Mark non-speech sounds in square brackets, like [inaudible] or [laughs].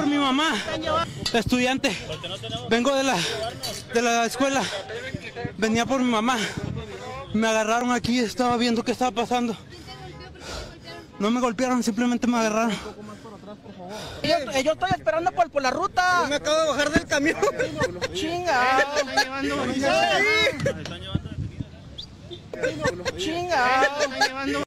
Por mi mamá, estudiante. Vengo de la, de la escuela. Venía por mi mamá. Me agarraron aquí, estaba viendo qué estaba pasando. No me golpearon, simplemente me agarraron. Yo, eh, yo estoy esperando por, por la ruta. Me acabo de bajar del camión. [laughs] Chinga. Chinga.